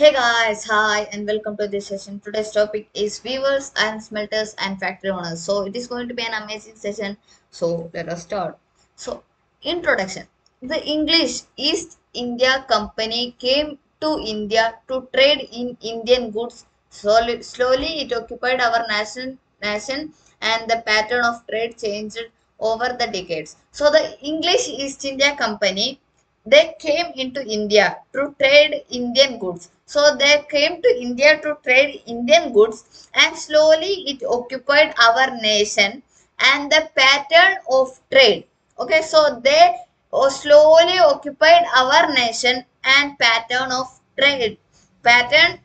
Hey guys, hi and welcome to this session. Today's topic is weavers and smelters and factory owners. So it is going to be an amazing session. So let us start. So introduction. The English East India Company came to India to trade in Indian goods. Slowly, slowly it occupied our nation, nation and the pattern of trade changed over the decades. So the English East India Company they came into India to trade Indian goods. So they came to India to trade Indian goods and slowly it occupied our nation and the pattern of trade. Okay, so they uh, slowly occupied our nation and pattern of trade. Pattern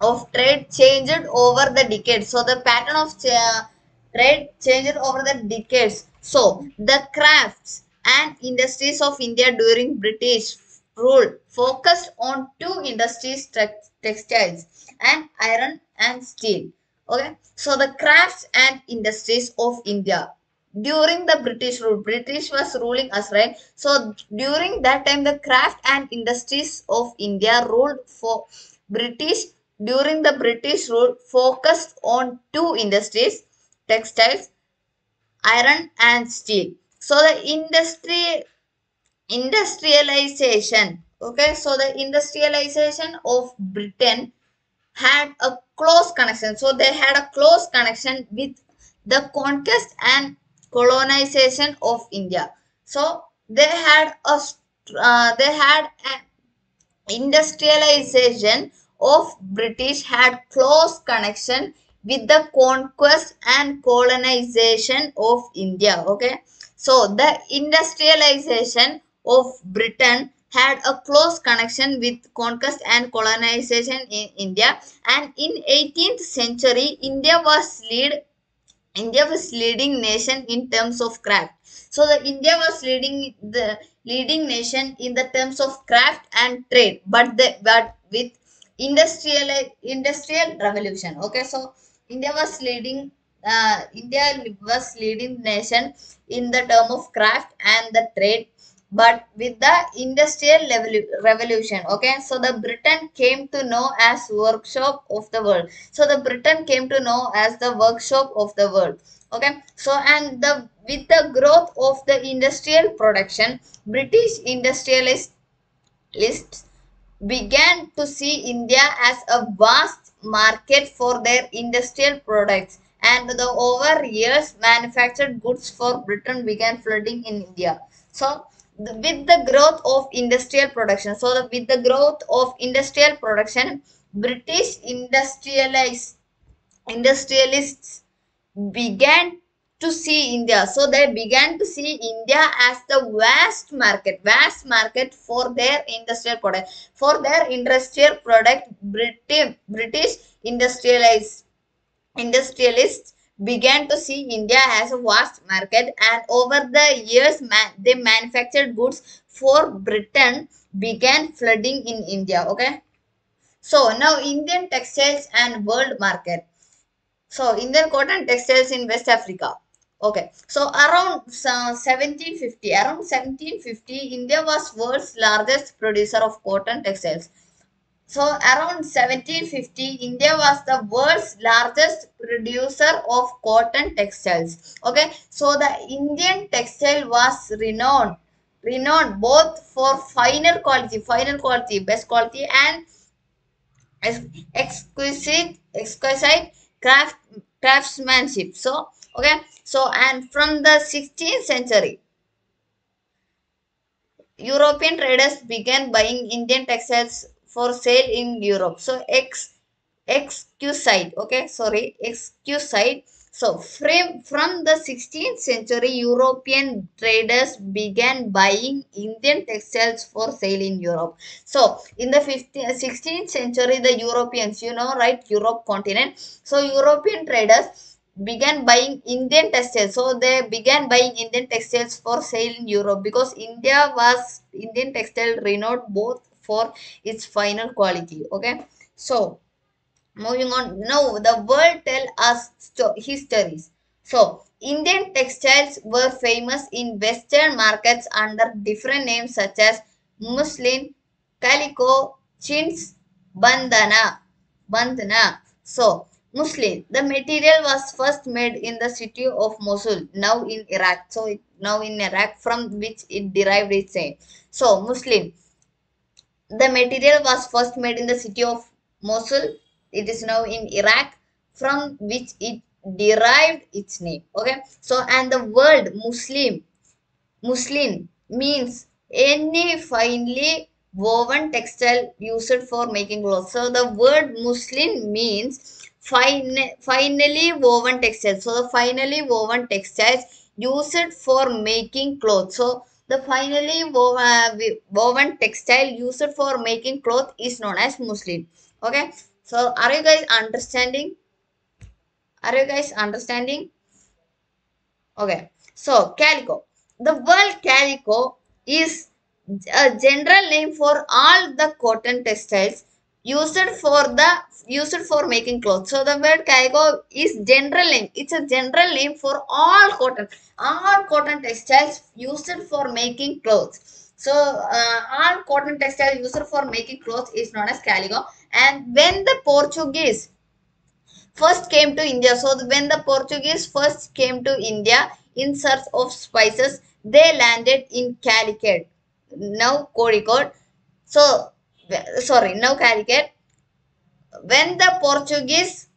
of trade changed over the decades. So the pattern of cha- trade changed over the decades. So the crafts and industries of India during British rule focused on two industries textiles and iron and steel. Okay, so the crafts and industries of India during the British rule, British was ruling us, right? So during that time, the craft and industries of India ruled for British during the British rule focused on two industries, textiles, iron and steel. So the industry industrialization, okay, so the industrialization of Britain had a close connection. So they had a close connection with the conquest and colonization of India. So they had a uh, they had an industrialization of British had close connection with the conquest and colonization of India. Okay, so the industrialization of Britain had a close connection with conquest and colonization in India, and in 18th century, India was lead India was leading nation in terms of craft. So the India was leading the leading nation in the terms of craft and trade, but the but with industrial industrial revolution. Okay, so India was leading uh, India was leading nation in the term of craft and the trade, but with the industrial revolution. Okay, so the Britain came to know as workshop of the world. So the britain came to know as the workshop of the world okay? So and the with the growth of the industrial production british industrialists began to see india as a vast market for their industrial products. And the over years manufactured goods for britain began flooding in india. So the, with the growth of industrial production so the, with the growth of industrial production british industrialists industrialists began to see India. So they began to see India as the vast market, vast market for their industrial product. For their industrial product, British, British industrialists, industrialists began to see India as a vast market and over the years man, they manufactured goods for Britain began flooding in India. Okay. So now Indian textiles and world market. So Indian cotton textiles in West Africa. Okay. So around uh, 1750, around 1750, India was world's largest producer of cotton textiles. So around 1750, India was the world's largest producer of cotton textiles. Okay. So the Indian textile was renowned, renowned both for finer quality, finer quality, best quality, and exquisite exquisite craft craftsmanship so okay so and from the 16th century european traders began buying indian textiles for sale in europe. So ex exquisite okay? Sorry exquisite so from from the 16th century european traders began buying indian textiles for sale in europe. So in the 15th uh, 16th century the europeans you know right europe continent. So european traders began buying indian textiles. So they began buying indian textiles for sale in europe because india was indian textile renowned both for its final quality okay so moving on now the world tell us sto- histories so indian textiles were famous in western markets under different names such as muslin calico chintz bandana. bandana. So, muslin The material was first made in the city of Mosul, now in Iraq. So, it, now in Iraq, from which it derived its name. So, muslin. The material was first made in the city of Mosul. It is now in Iraq, from which it derived its name. Okay. So, and the word muslin, muslin means any finely woven textile used for making clothes. So, the word muslin means fine, finally woven textiles. So, the finally woven textiles used for making clothes. So, the finally woven, woven textile used for making cloth is known as muslin. Okay. So, are you guys understanding? Are you guys understanding? Okay. So, calico. The word calico is a general name for all the cotton textiles used for the used for making clothes. So the word calico is general name. It's a general name for all cotton, all cotton textiles used for making clothes. So uh, all cotton textiles used for making clothes is known as calico. And when the Portuguese first came to India, so when the Portuguese first came to India in search of spices, they landed in Calicut, now Kozhikode. So sorry, now Calicut when the Portuguese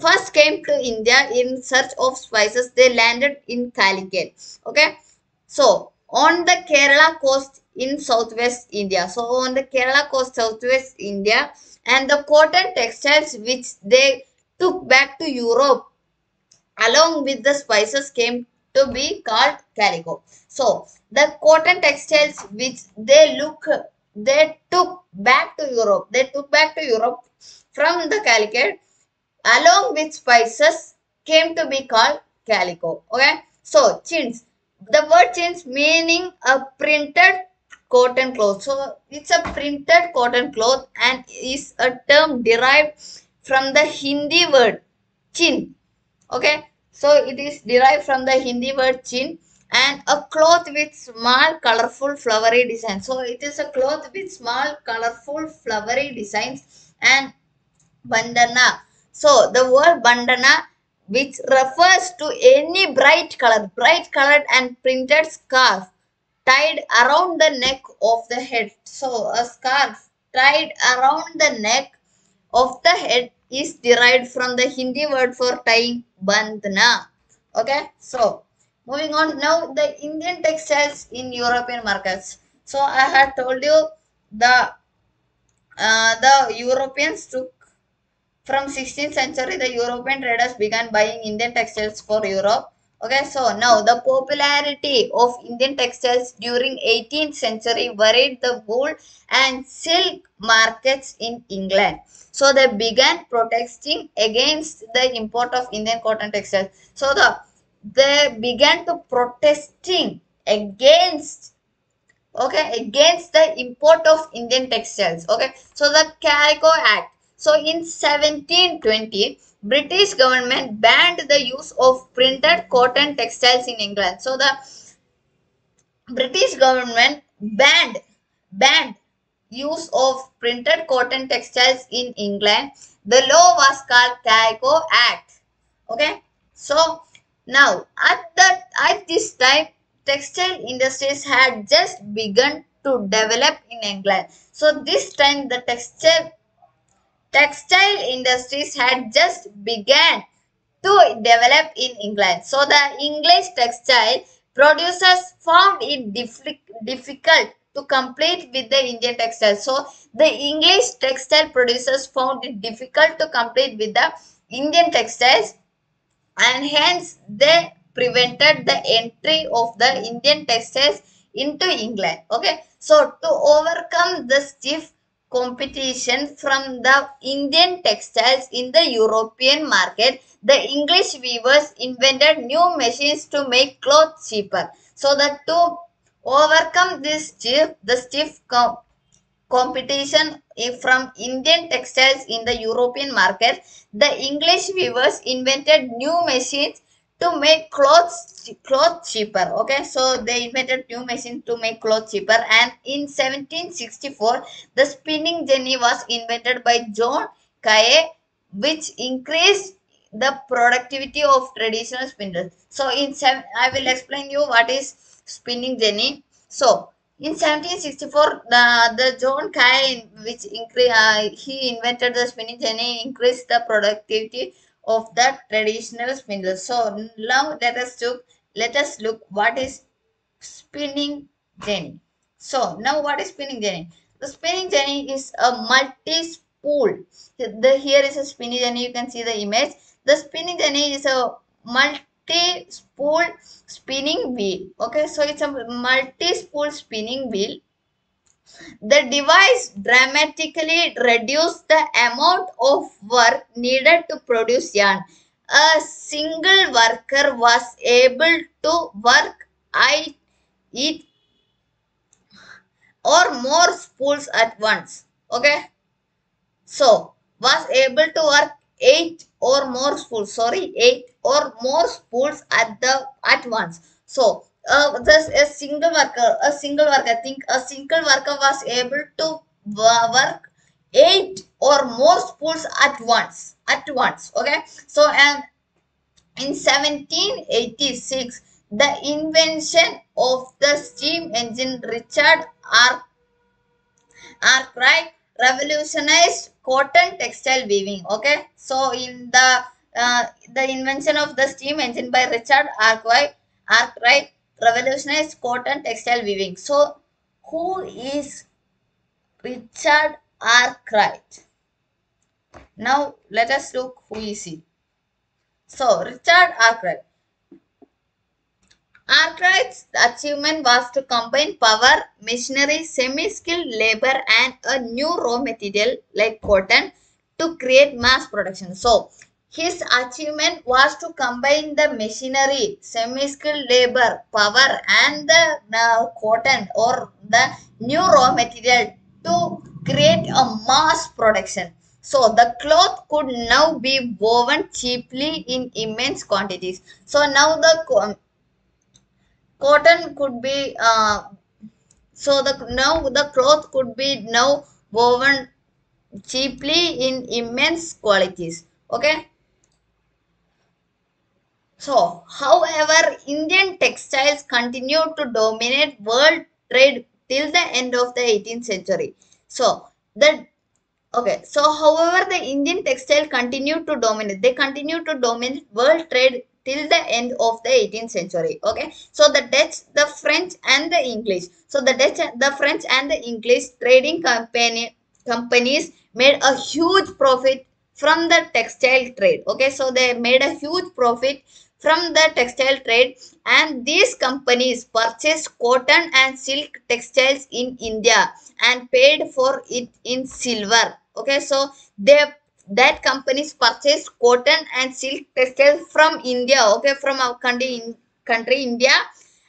first came to India in search of spices, they landed in Calicut. Okay. So, on the Kerala coast in southwest India. So, on the Kerala coast, southwest India, and the cotton textiles which they took back to Europe along with the spices came to be called calico. So, the cotton textiles which they look they took back to Europe. They took back to Europe from the Calicut along with spices came to be called calico. Okay. So chintz. The word chintz meaning a printed cotton cloth. So it's a printed cotton cloth and is a term derived from the Hindi word chin. Okay. So it is derived from the Hindi word chin and a cloth with small colorful flowery designs. So it is a cloth with small colorful flowery designs and bandana. So the word bandana which refers to any bright color, bright colored and printed scarf tied around the neck of the head. So a scarf tied around the neck of the head is derived from the Hindi word for tying bandana. Okay, so moving on now the Indian textiles in European markets. So I had told you the uh, the Europeans took from 16th century, the European traders began buying Indian textiles for Europe. Okay, so now the popularity of Indian textiles during 18th century worried the wool and silk markets in England. So they began protesting against the import of Indian cotton textiles. So the they began to protesting against okay against the import of Indian textiles. Okay, so the Calico Act so in 1720, British government banned the use of printed cotton textiles in England. So the British government banned banned use of printed cotton textiles in England. The law was called Calico Act. Okay. So now at that at this time textile industries had just begun to develop in England. So this time the textile textile industries had just began to develop in England. So the English textile producers found it difficult to compete with the Indian textile. So the English textile producers found it difficult to compete with the Indian textiles and hence they prevented the entry of the Indian textiles into England. Okay. So to overcome the stiff competition from the Indian textiles in the European market, the English weavers invented new machines to make clothes cheaper. So that to overcome this stiff, the stiff com competition from Indian textiles in the European market, the English weavers invented new machines to make clothes cloth cheaper. Okay so they invented new machine to make cloth cheaper. And in 1764 the spinning jenny was invented by john kaye which increased the productivity of traditional spindles so in i will explain you what is spinning jenny. So in 1764 the, the john kaye which increase uh, he invented the spinning jenny increased the productivity of the traditional spindle. So now let us look let us look what is spinning jenny. So now what is spinning jenny? The spinning jenny is a multi-spool. The here is a spinning jenny. You can see the image. The spinning jenny is a multi-spool spinning wheel. Okay, so it's a multi-spool spinning wheel the device dramatically reduced the amount of work needed to produce yarn. A single worker was able to work I or more spools at once. Okay. So was able to work eight or more spools. Sorry, eight or more spools at the at once. So uh, this a single worker, a single worker. I think a single worker was able to work eight or more spools at once. At once. Okay. So and in 1786, the invention of the steam engine Richard R. Arkwright revolutionized cotton textile weaving. Okay. So in the uh, the invention of the steam engine by Richard Arkwright, Arkwright revolutionized cotton textile weaving. So, who is Richard Arkwright? Now, let us look who is he. So, Richard Arkwright. Arkwright's achievement was to combine power, machinery, semi-skilled labor and a new raw material like cotton to create mass production. So, his achievement was to combine the machinery, semi-skilled labor, power and the uh, cotton or the new raw material to create a mass production. So the cloth could now be woven cheaply in immense quantities. So now the cotton could be uh, so the now the cloth could be now woven cheaply in immense qualities. Okay. So, however, Indian textiles continued to dominate world trade till the end of the 18th century. So, the okay. So, however, the Indian textile continued to dominate. They continued to dominate world trade till the end of the 18th century. Okay. So, the Dutch, the French, and the English. So, the Dutch, the French, and the English trading company companies made a huge profit from the textile trade. Okay. So, they made a huge profit from the textile trade and these companies purchased cotton and silk textiles in India and paid for it in silver. Okay, so they that companies purchased cotton and silk textiles from India, okay, from our country, in, country India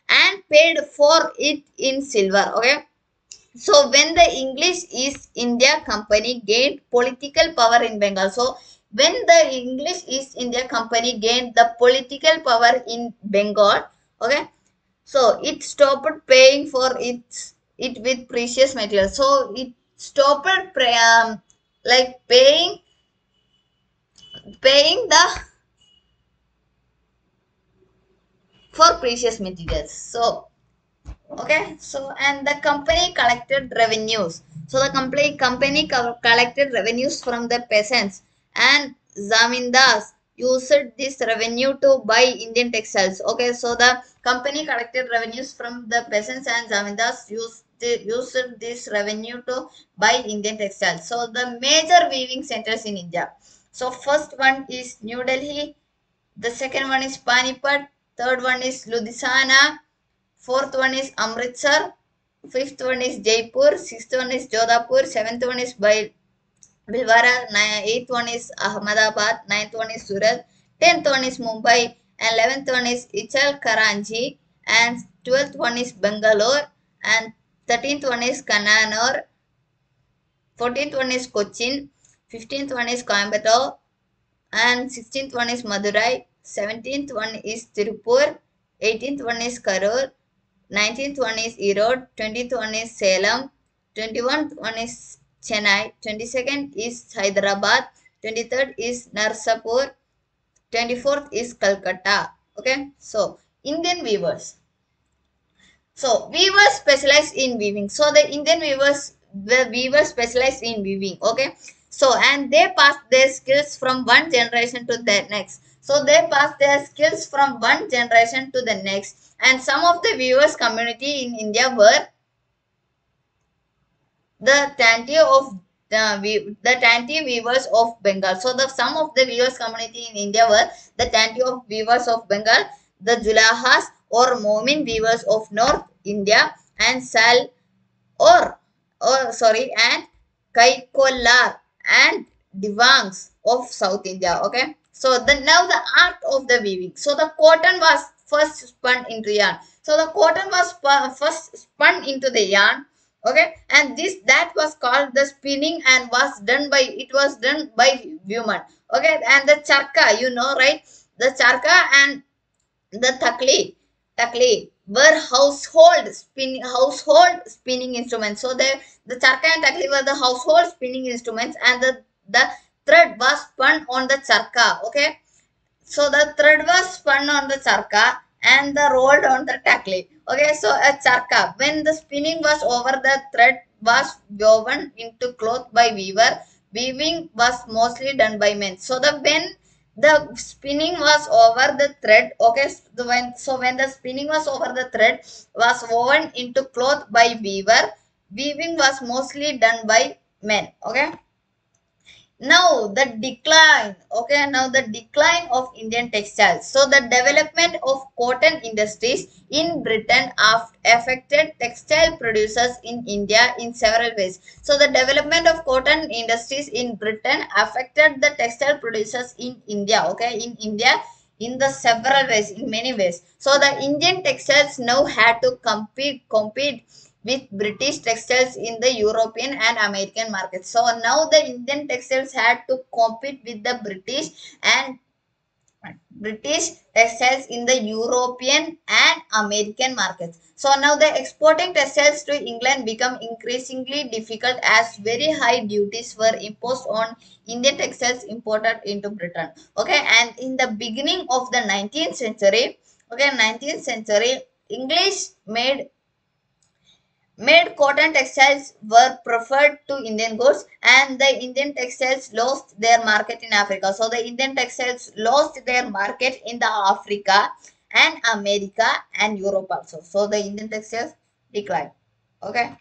and paid for it in silver. Okay. So when the English East India Company gained political power in Bengal, so when the English East India Company gained the political power in Bengal, okay, so it stopped paying for its it with precious materials. So it stopped um, like paying paying the for precious materials. So okay, so and the company collected revenues. So the company company collected revenues from the peasants and zamindars used this revenue to buy Indian textiles. Okay, so the company collected revenues from the peasants and zamindars used used this revenue to buy Indian textiles. So the major weaving centers in India. So first one is New Delhi, the second one is Panipat, third one is Ludhiana, fourth one is Amritsar, fifth one is Jaipur, sixth one is Jodhpur, seventh one is by Bhilwara, eighth one is Ahmedabad, ninth one is Surat, tenth one is Mumbai, and eleventh one is Ichalkaranji, and twelfth one is Bangalore, and thirteenth one is Kannur, fourteenth one is Cochin, fifteenth one is Coimbatore, and sixteenth one is Madurai, 17th one is Tirupur, 18th one is Karur, 19th one is Erode, 20th one is Salem, 21st one is Chennai, 22nd is Hyderabad, 23rd is Narsapur, 24th is Calcutta. Okay, so Indian weavers. So weavers specialize in weaving. So the Indian weavers, the weavers specialize in weaving. Okay. So and they pass their skills from one generation to the next. So they pass their skills from one generation to the next. And some of the weavers community in India were the Tanti of uh, the, we- the Tanti weavers of Bengal. So the some of the weavers community in India were the Tanti of weavers of Bengal, the Julahas or Momin weavers of North India, and Sal or or sorry and Kaikollar and Devangs of South India. Okay. So the now the art of the weaving. So the cotton was first spun into yarn. So the cotton was first spun into the yarn. Okay, and this that was called the spinning and was done by it was done by women. Okay, and the charkha, you know, right? The charkha and the takli takli were household spinning household spinning instruments. So the the charkha and takli were the household spinning instruments and the the thread was spun on the charkha okay? So the thread was spun on the charkha and the rolled on the takli okay? So a charkha when the spinning was over the thread was woven into cloth by weaver. Weaving was mostly done by men. So the when the spinning was over the thread. Okay when so when the spinning was over the thread was woven into cloth by weaver. Weaving was mostly done by men. Okay now the decline okay? Now the decline of indian textiles so the development of cotton industries in britain af- affected textile producers in india in several ways. So the development of cotton industries in britain affected the textile producers in india okay? In india in the several ways in many ways. So the indian textiles now had to compete compete with British textiles in the European and American markets. So now the Indian textiles had to compete with the British and British textiles in the European and American markets. So now the exporting textiles to England become increasingly difficult as very high duties were imposed on Indian textiles imported into Britain. Okay, and in the beginning of the 19th century, okay, 19th century, English made made cotton textiles were preferred to Indian goods and the Indian textiles lost their market in Africa. So the Indian textiles lost their market in the Africa and America and Europe also. So the Indian textiles declined. Okay.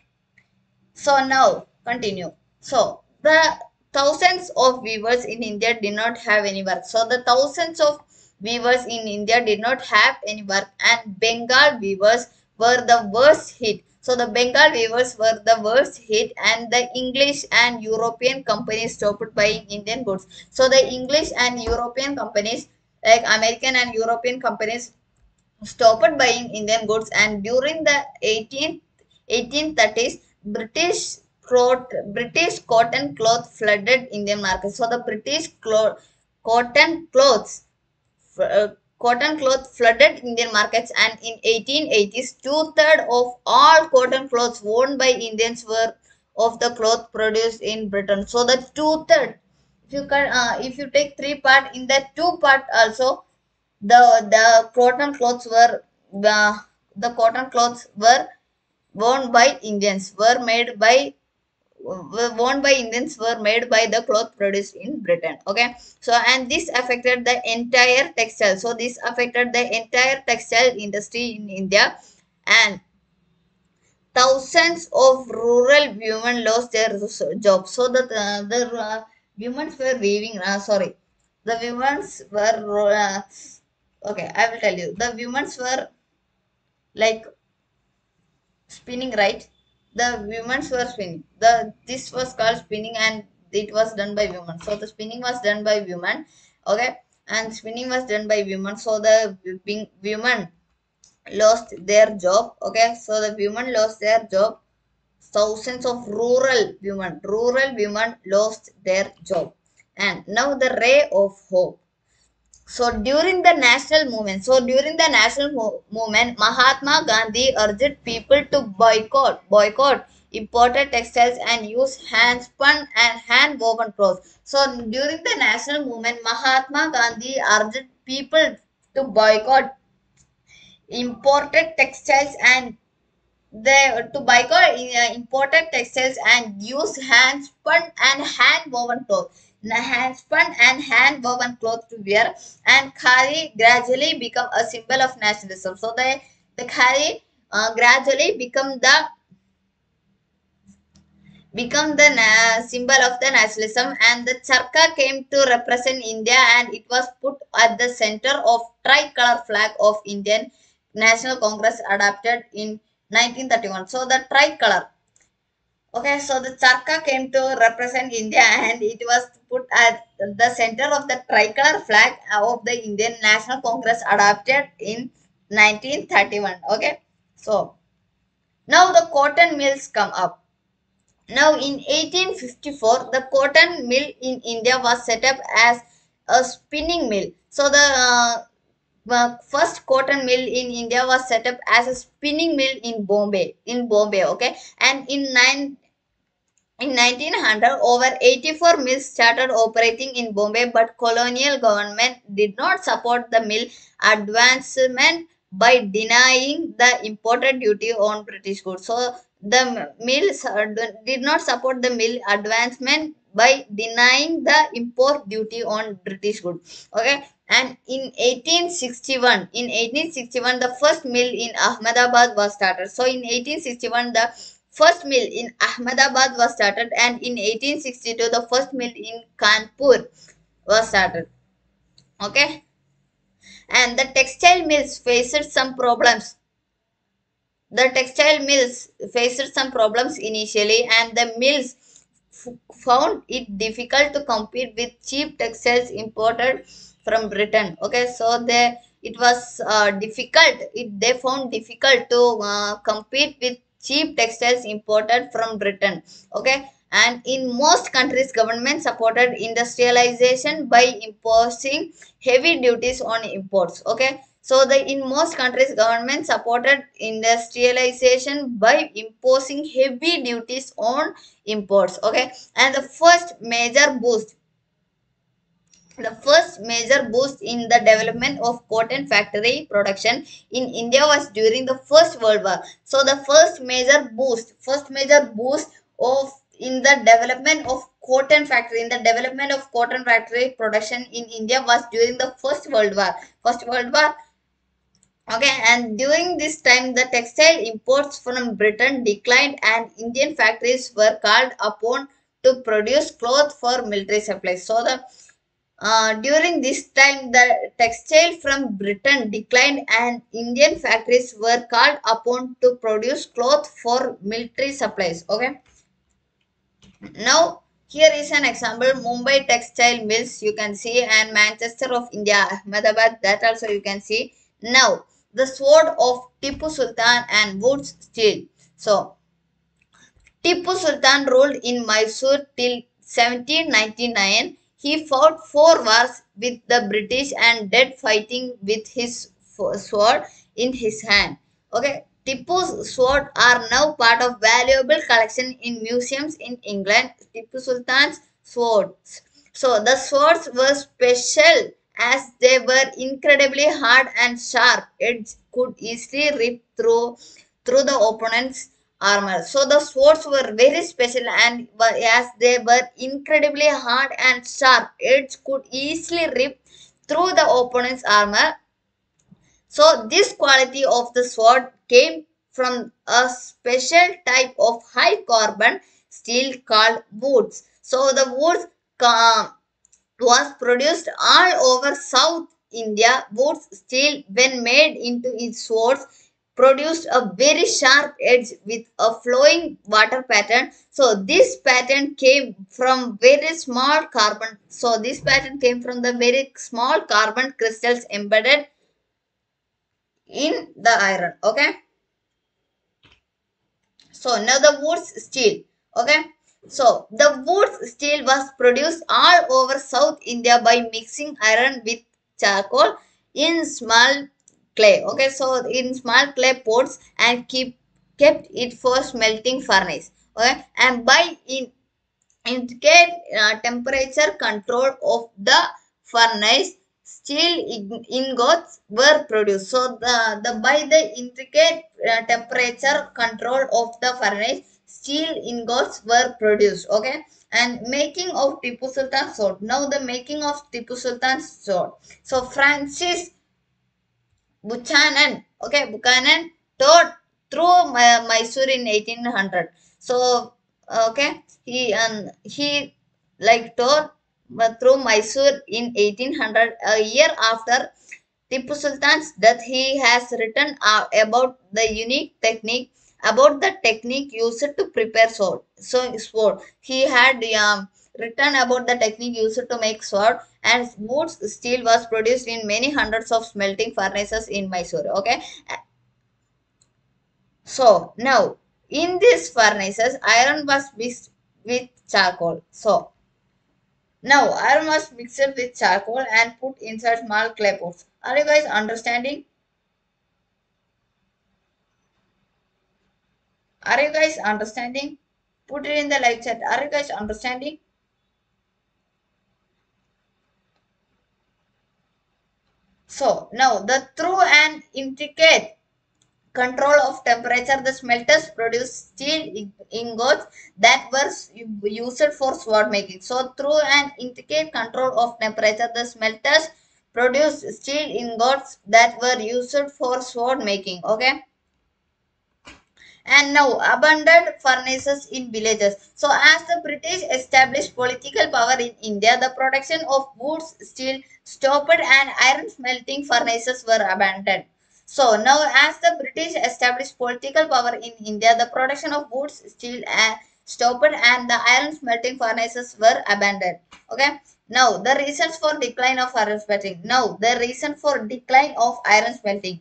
So now continue. So the thousands of weavers in India did not have any work. So the thousands of weavers in India did not have any work and Bengal weavers were the worst hit. So the Bengal weavers were the worst hit and the English and European companies stopped buying Indian goods. So the English and European companies like American and European companies stopped buying Indian goods and during the 18th 1830s British cloth British cotton cloth flooded Indian market. So the British clo- cotton clothes uh, cotton cloth flooded Indian markets and in 1880s two-thirds of all cotton clothes worn by Indians were of the cloth produced in Britain. So the two-third if you can uh, if you take three part in that two part also the the cotton clothes were the the cotton clothes were worn by Indians were made by worn by Indians were made by the cloth produced in Britain. Okay, so and this affected the entire textile. So this affected the entire textile industry in India, and thousands of rural women lost their jobs. So that uh, the uh, women were weaving. Uh, sorry, the women were. Uh, okay, I will tell you. The women were like spinning right the women were spinning. The this was called spinning and it was done by women. So the spinning was done by women okay? And spinning was done by women. So the women lost their job okay? So the women lost their job. Thousands of rural women rural women lost their job. And now the ray of hope so during the national movement so during the national mo- movement mahatma gandhi urged people to boycott boycott imported textiles and use hand spun and hand woven clothes. So during the national movement mahatma gandhi urged people to boycott imported textiles and the to boycott uh, imported textiles and use hand spun and hand woven clothes spun and hand woven cloth to wear and khadi gradually become a symbol of nationalism. So the the khadi uh, gradually become the become the symbol of the nationalism and the charkha came to represent india and it was put at the center of tricolor flag of indian national congress adopted in 1931 so the tricolor Okay, so the Charkha came to represent India and it was put at the center of the tricolor flag of the Indian National Congress adopted in 1931. Okay, so now the cotton mills come up. Now in 1854, the cotton mill in India was set up as a spinning mill. So the uh, uh, first cotton mill in India was set up as a spinning mill in Bombay. In Bombay, okay, and in nine in 1900, over 84 mills started operating in Bombay, but colonial government did not support the mill advancement by denying the imported duty on British goods. So the mills did not support the mill advancement by denying the import duty on British goods. Okay, and in 1861, in 1861, the first mill in Ahmedabad was started. So in 1861, the first mill in Ahmedabad was started and in 1862 the first mill in Kanpur was started. Okay. And the textile mills faced some problems. The textile mills faced some problems initially and the mills found it difficult to compete with cheap textiles imported from Britain. Okay, so they it was uh, difficult. It they found difficult to uh, compete with cheap textiles imported from Britain. Okay, and in most countries, government supported industrialization by imposing heavy duties on imports. Okay, so the in most countries, government supported industrialization by imposing heavy duties on imports. Okay, and the first major boost the first major boost in the development of cotton factory production in India was during the First World War. So the first major boost, first major boost of in the development of cotton factory, in the development of cotton factory production in India was during the First World War. First World War. Okay, and during this time, the textile imports from Britain declined, and Indian factories were called upon to produce cloth for military supplies. So the uh, during this time, the textile from Britain declined and Indian factories were called upon to produce cloth for military supplies. Okay. Now, here is an example Mumbai textile mills you can see and Manchester of India, Ahmedabad that also you can see. Now, the sword of Tipu Sultan and Wootz steel. So, Tipu Sultan ruled in Mysore till 1799 he fought four wars with the British and dead fighting with his sword in his hand. Okay, Tipu's sword are now part of valuable collection in museums in England. Tipu Sultan's swords. So the swords were special as they were incredibly hard and sharp. Edge could easily rip through through the opponent's armor. So the swords were very special and as they were incredibly hard and sharp, it could easily rip through the opponent's armor. So this quality of the sword came from a special type of high carbon steel called wootz. So the wootz was produced all over South India. Wootz steel when made into its swords produced a very sharp edge with a flowing water pattern. So this pattern came from very small carbon. So this pattern came from the very small carbon crystals embedded in the iron. Okay. So now the wootz steel. Okay. So the wootz steel was produced all over South India by mixing iron with charcoal in small clay. Okay, so in small clay pots and keep kept it for smelting furnace. Okay, and by in indicate uh, temperature control of the furnace steel ingots were produced so the, the by the intricate uh, temperature control of the furnace steel ingots were produced okay and making of Tipu Sultan sword now the making of Tipu Sultan sword so Francis Buchanan. Okay Buchanan. Taught through Mysore in 1800 so okay he and he like but through Mysore in 1800 a year after Tipu Sultan's death he has written uh, about the unique technique about the technique used to prepare sword so sword. He had um, written about the technique used to make sword and wood steel was produced in many hundreds of smelting furnaces in Mysore okay? So now in these furnaces iron was mixed with charcoal. So now iron was mixed with charcoal and put inside small clay pots. Are you guys understanding? Are you guys understanding? Put it in the live chat. Are you guys understanding so now the true and intricate control of temperature the smelters produce steel ingots that were used for sword making. So through an intricate control of temperature the smelters produce steel ingots that were used for sword making. Okay and now abundant furnaces in villages. So as the British established political power in India, the production of wootz, steel, stopped and iron smelting furnaces were abandoned. So now as the British established political power in India, the production of wootz, steel uh, stopped and the iron smelting furnaces were abandoned. Okay. Now the reasons for decline of iron smelting. Now the reason for decline of iron smelting.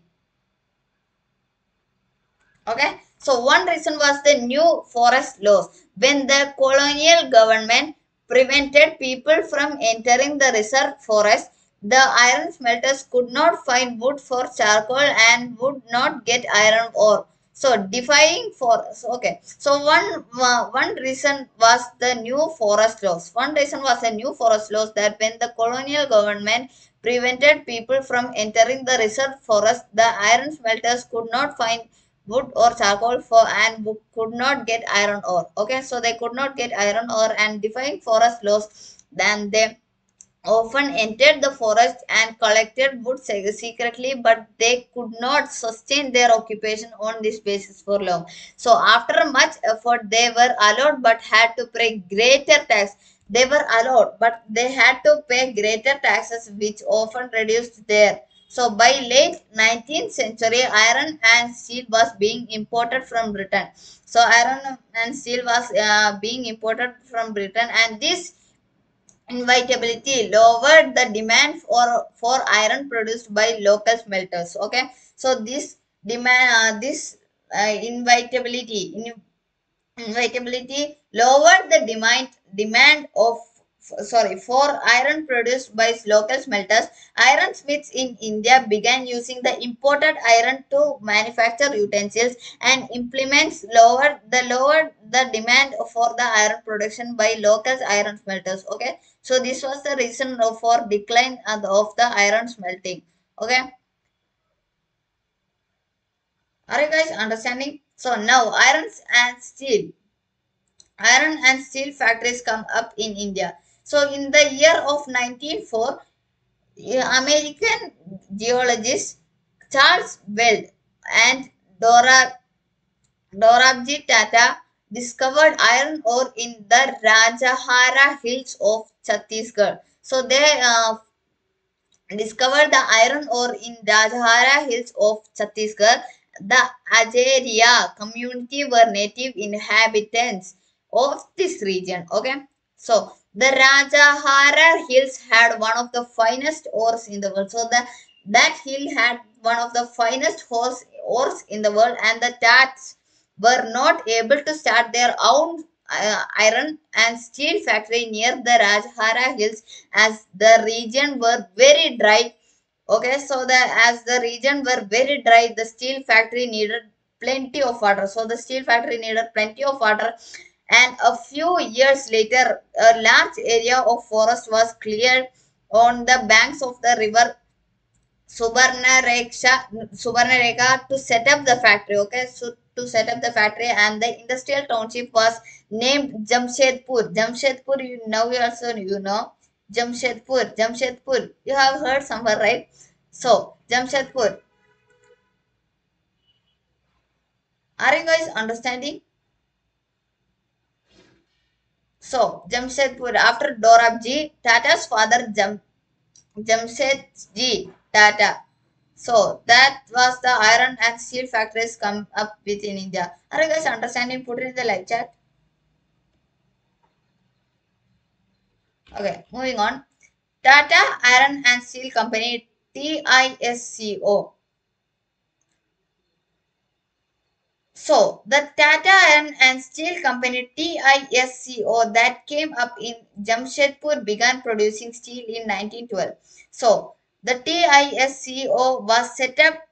Okay. So one reason was the new forest laws. When the colonial government prevented people from entering the reserve forest, the iron smelters could not find wood for charcoal and would not get iron ore. So defying for okay. So one uh, one reason was the new forest laws. One reason was the new forest laws that when the colonial government prevented people from entering the reserve forest, the iron smelters could not find wood or charcoal for and could not get iron ore. Okay so they could not get iron ore and defying forest laws. Then they often entered the forest and collected wood secretly but they could not sustain their occupation on this basis for long. So after much effort they were allowed but had to pay greater tax. They were allowed but they had to pay greater taxes which often reduced their so by late 19th century, iron and steel was being imported from Britain. So iron and steel was uh, being imported from Britain and this inevitability lowered the demand for, for iron produced by local smelters. Okay. So this demand, uh, this uh, inevitability, inevitability lowered the demand, demand of sorry for iron produced by local smelters. Iron smiths in india began using the imported iron to manufacture utensils and implements lowered the lowered the demand for the iron production by local iron smelters okay? So this was the reason for decline of the iron smelting okay? Are you guys understanding? So now iron and steel. Iron and steel factories come up in india so in the year of 1904, American geologist Charles Weld and Dora, Dorabji Tata discovered iron ore in the Rajhara hills of Chhattisgarh. So they uh, discovered the iron ore in Rajhara hills of Chhattisgarh. The Agaria community were native inhabitants of this region. Okay. So the Rajhara Hills had one of the finest ores in the world. So the that hill had one of the finest ores, ores in the world and the Tats were not able to start their own uh, iron and steel factory near the Rajhara Hills as the region were very dry Okay, so the as the region were very dry, the steel factory needed plenty of water. So the steel factory needed plenty of water, and a few years later, a large area of forest was cleared on the banks of the river Subarnarekha, Subarnarekha to set up the factory. Okay, so to set up the factory, and the industrial township was named Jamshedpur. Jamshedpur, you now you also you know Jamshedpur. Jamshedpur, you have heard somewhere, right? So Jamshedpur. Are you guys understanding? So Jamshedpur after Dorabji, Tata's father Jam Jamshedji Tata. So that was the iron and steel factories come up within India. Are you guys understanding? Put it in the live chat. Okay, moving on. Tata Iron and Steel Company TISCO. So the Tata Iron and Steel Company TISCO that came up in Jamshedpur began producing steel in 1912. So the TISCO was set up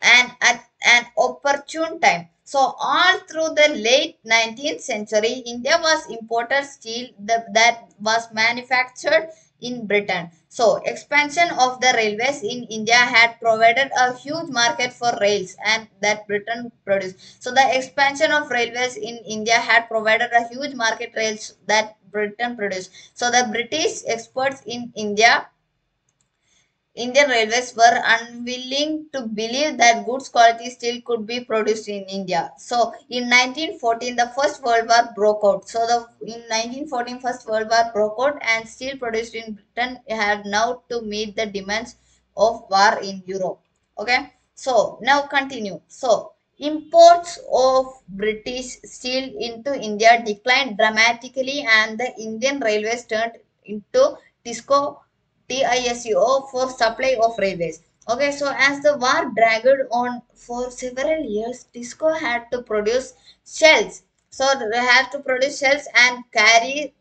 and at an opportune time. So all through the late 19th century, India was imported steel that, that was manufactured in Britain. So expansion of the railways in India had provided a huge market for rails and that Britain produced. So the expansion of railways in India had provided a huge market rails that Britain produced. So the British experts in India Indian Railways were unwilling to believe that goods quality steel could be produced in India. So in 1914, the First World War broke out. So the in 1914, First World War broke out and steel produced in Britain had now to meet the demands of war in Europe. Okay. So now continue. So imports of British steel into India declined dramatically and the Indian Railways turned into Tisco TISCO for supply of railways. Okay, so as the war dragged on for several years, Tisco had to produce shells. So they had to produce shells and carry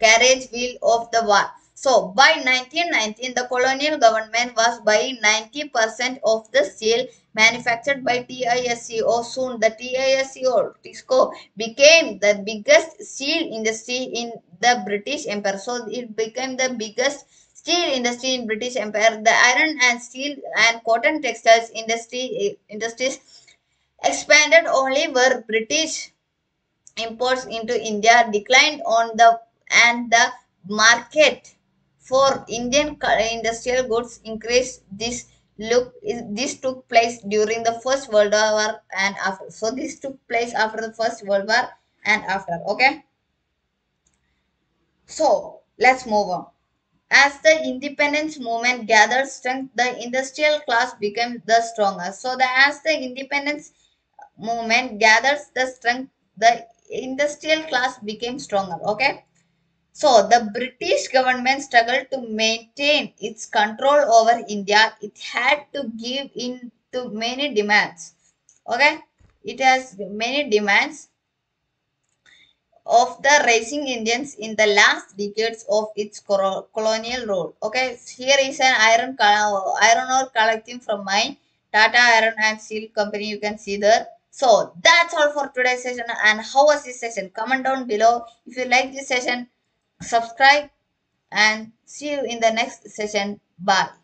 carriage wheel of the war. So by 1919, the colonial government was buying 90% of the steel manufactured by TISCO. Soon the TISCO Tisco became the biggest steel industry in the British Empire. So it became the biggest steel industry in British Empire, the iron and steel and cotton textiles industry eh, industries expanded only where British imports into India declined on the and the market for Indian industrial goods increased. This look this took place during the First World War and after. So this took place after the First World War and after. Okay. So let's move on. As the independence movement gathered strength, the industrial class became the stronger. So the as the independence movement gathers the strength, the industrial class became stronger. Okay. So the British government struggled to maintain its control over India. It had to give in to many demands. Okay. It has many demands of the rising Indians in the last decades of its colonial rule. Okay, here is an iron iron ore collecting from my Tata Iron and Steel Company. You can see there. So that's all for today's session. And how was this session? Comment down below. If you like this session, subscribe and see you in the next session. Bye.